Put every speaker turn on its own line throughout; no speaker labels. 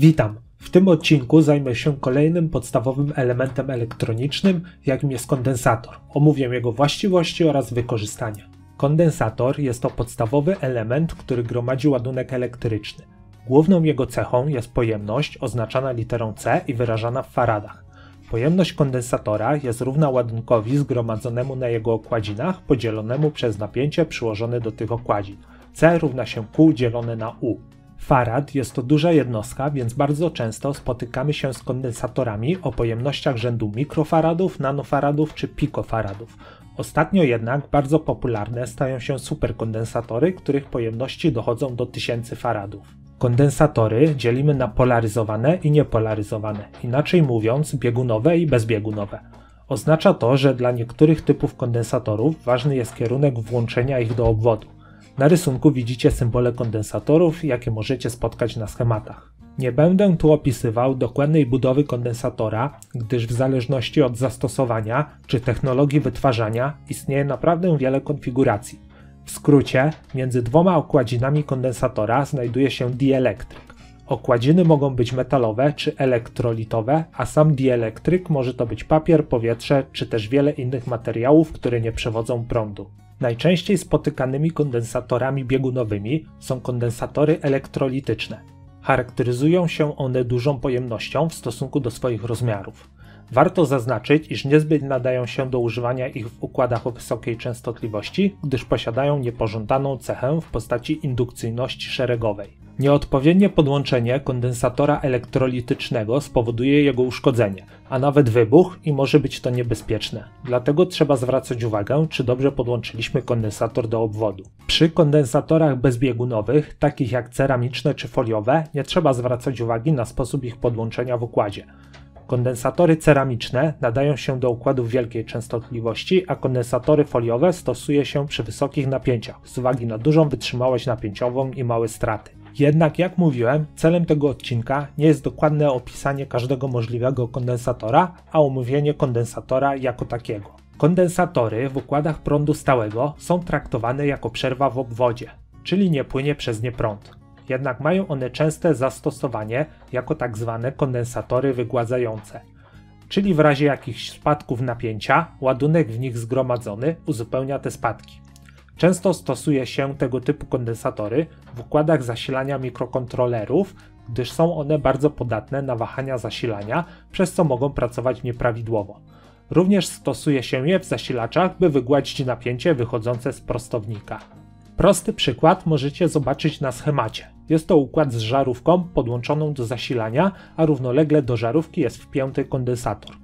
Witam! W tym odcinku zajmę się kolejnym podstawowym elementem elektronicznym, jakim jest kondensator. Omówię jego właściwości oraz wykorzystanie. Kondensator jest to podstawowy element, który gromadzi ładunek elektryczny. Główną jego cechą jest pojemność oznaczana literą C i wyrażana w faradach. Pojemność kondensatora jest równa ładunkowi zgromadzonemu na jego okładzinach podzielonemu przez napięcie przyłożone do tych okładzin. C równa się Q dzielone na U. Farad jest to duża jednostka, więc bardzo często spotykamy się z kondensatorami o pojemnościach rzędu mikrofaradów, nanofaradów czy pikofaradów. Ostatnio jednak bardzo popularne stają się superkondensatory, których pojemności dochodzą do tysięcy faradów. Kondensatory dzielimy na polaryzowane i niepolaryzowane, inaczej mówiąc biegunowe i bezbiegunowe. Oznacza to, że dla niektórych typów kondensatorów ważny jest kierunek włączenia ich do obwodu. Na rysunku widzicie symbole kondensatorów, jakie możecie spotkać na schematach. Nie będę tu opisywał dokładnej budowy kondensatora, gdyż w zależności od zastosowania czy technologii wytwarzania istnieje naprawdę wiele konfiguracji. W skrócie, między dwoma okładzinami kondensatora znajduje się dielektryk. Okładziny mogą być metalowe czy elektrolitowe, a sam dielektryk może to być papier, powietrze czy też wiele innych materiałów, które nie przewodzą prądu. Najczęściej spotykanymi kondensatorami biegunowymi są kondensatory elektrolityczne. Charakteryzują się one dużą pojemnością w stosunku do swoich rozmiarów. Warto zaznaczyć, iż niezbyt nadają się do używania ich w układach o wysokiej częstotliwości, gdyż posiadają niepożądaną cechę w postaci indukcyjności szeregowej. Nieodpowiednie podłączenie kondensatora elektrolitycznego spowoduje jego uszkodzenie, a nawet wybuch i może być to niebezpieczne. Dlatego trzeba zwracać uwagę, czy dobrze podłączyliśmy kondensator do obwodu. Przy kondensatorach bezbiegunowych, takich jak ceramiczne czy foliowe, nie trzeba zwracać uwagi na sposób ich podłączenia w układzie. Kondensatory ceramiczne nadają się do układów wielkiej częstotliwości, a kondensatory foliowe stosuje się przy wysokich napięciach z uwagi na dużą wytrzymałość napięciową i małe straty. Jednak jak mówiłem, celem tego odcinka nie jest dokładne opisanie każdego możliwego kondensatora, a omówienie kondensatora jako takiego. Kondensatory w układach prądu stałego są traktowane jako przerwa w obwodzie, czyli nie płynie przez nie prąd jednak mają one częste zastosowanie jako tak zwane kondensatory wygładzające, czyli w razie jakichś spadków napięcia ładunek w nich zgromadzony uzupełnia te spadki. Często stosuje się tego typu kondensatory w układach zasilania mikrokontrolerów, gdyż są one bardzo podatne na wahania zasilania, przez co mogą pracować nieprawidłowo. Również stosuje się je w zasilaczach, by wygładzić napięcie wychodzące z prostownika. Prosty przykład możecie zobaczyć na schemacie. Jest to układ z żarówką podłączoną do zasilania, a równolegle do żarówki jest wpięty kondensator.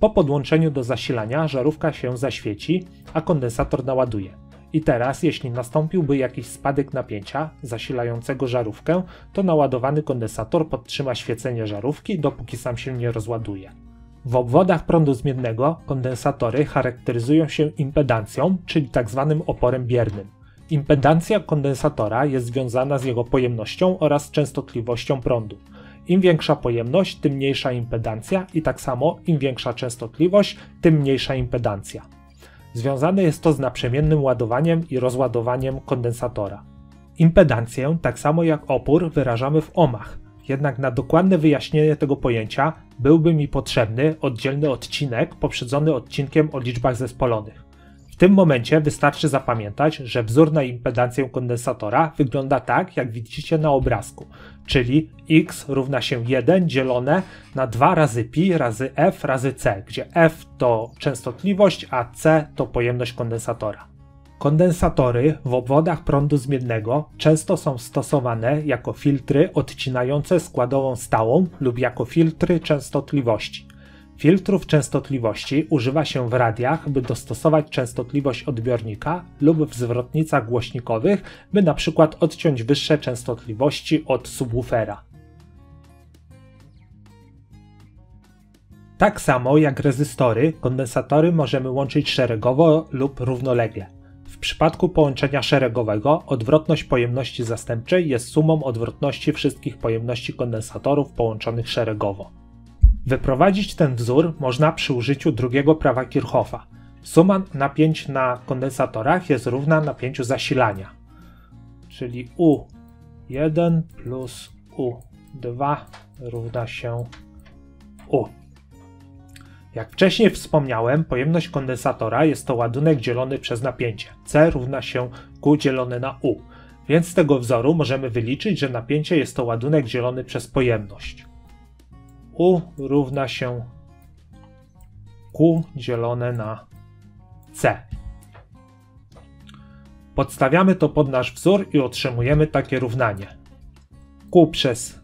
Po podłączeniu do zasilania żarówka się zaświeci, a kondensator naładuje. I teraz, jeśli nastąpiłby jakiś spadek napięcia zasilającego żarówkę, to naładowany kondensator podtrzyma świecenie żarówki, dopóki sam się nie rozładuje. W obwodach prądu zmiennego kondensatory charakteryzują się impedancją, czyli tzw. Tak oporem biernym. Impedancja kondensatora jest związana z jego pojemnością oraz częstotliwością prądu. Im większa pojemność, tym mniejsza impedancja i tak samo im większa częstotliwość, tym mniejsza impedancja. Związane jest to z naprzemiennym ładowaniem i rozładowaniem kondensatora. Impedancję, tak samo jak opór, wyrażamy w ohmach, jednak na dokładne wyjaśnienie tego pojęcia byłby mi potrzebny oddzielny odcinek poprzedzony odcinkiem o liczbach zespolonych. Tym momencie wystarczy zapamiętać, że wzór na impedancję kondensatora wygląda tak, jak widzicie na obrazku, czyli x równa się 1 dzielone na 2 razy pi razy f razy c, gdzie f to częstotliwość, a c to pojemność kondensatora. Kondensatory w obwodach prądu zmiennego często są stosowane jako filtry odcinające składową stałą lub jako filtry częstotliwości. Filtrów częstotliwości używa się w radiach, by dostosować częstotliwość odbiornika lub w zwrotnicach głośnikowych, by na przykład odciąć wyższe częstotliwości od subwoofera. Tak samo jak rezystory, kondensatory możemy łączyć szeregowo lub równolegle. W przypadku połączenia szeregowego odwrotność pojemności zastępczej jest sumą odwrotności wszystkich pojemności kondensatorów połączonych szeregowo. Wyprowadzić ten wzór można przy użyciu drugiego prawa Kirchhoffa. Suma napięć na kondensatorach jest równa napięciu zasilania, czyli U1 plus U2 równa się U. Jak wcześniej wspomniałem, pojemność kondensatora jest to ładunek dzielony przez napięcie. C równa się Q dzielone na U. Więc z tego wzoru możemy wyliczyć, że napięcie jest to ładunek dzielony przez pojemność. U równa się Q dzielone na C. Podstawiamy to pod nasz wzór i otrzymujemy takie równanie. Q przez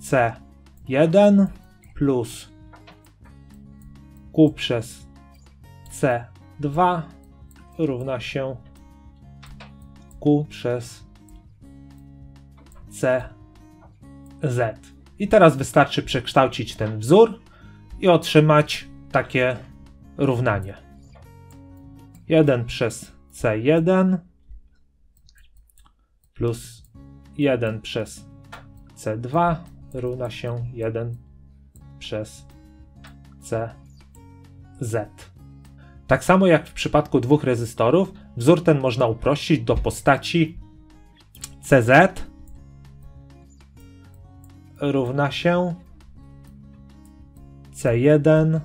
C1 plus Q przez C2 równa się Q przez CZ. I teraz wystarczy przekształcić ten wzór i otrzymać takie równanie. 1 przez C1 plus 1 przez C2 równa się 1 przez CZ. Tak samo jak w przypadku dwóch rezystorów, wzór ten można uprościć do postaci CZ równa się C1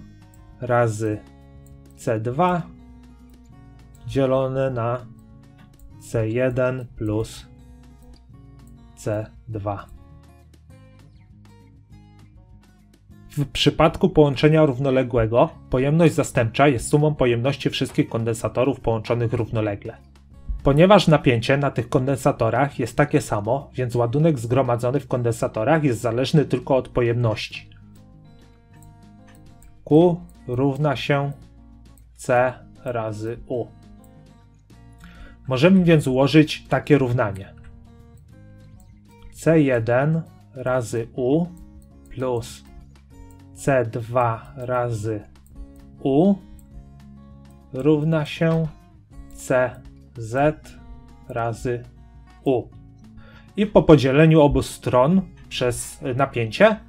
razy C2 dzielone na C1 plus C2. W przypadku połączenia równoległego pojemność zastępcza jest sumą pojemności wszystkich kondensatorów połączonych równolegle. Ponieważ napięcie na tych kondensatorach jest takie samo, więc ładunek zgromadzony w kondensatorach jest zależny tylko od pojemności. Q równa się C razy U. Możemy więc ułożyć takie równanie. C1 razy U plus C2 razy U równa się CZ razy U. I po podzieleniu obu stron przez napięcie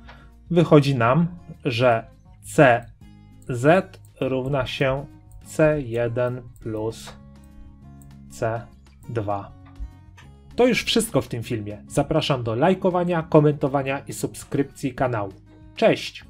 wychodzi nam, że CZ równa się C1 plus C2. To już wszystko w tym filmie. Zapraszam do lajkowania, komentowania i subskrypcji kanału. Cześć!